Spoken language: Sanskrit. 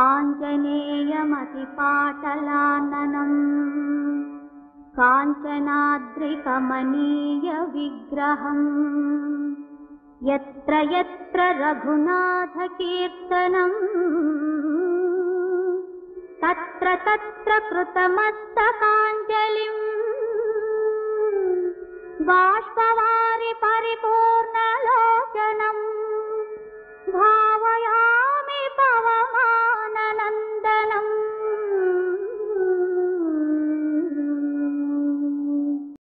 आञ्जनेयमतिपाटलाननम् काञ्चनाद्रिकमनीयविग्रहम् यत्र यत्र रघुनाथकीर्तनम् तत्र तत्र कृतमस्तकाञ्जलिम् बाष्पवा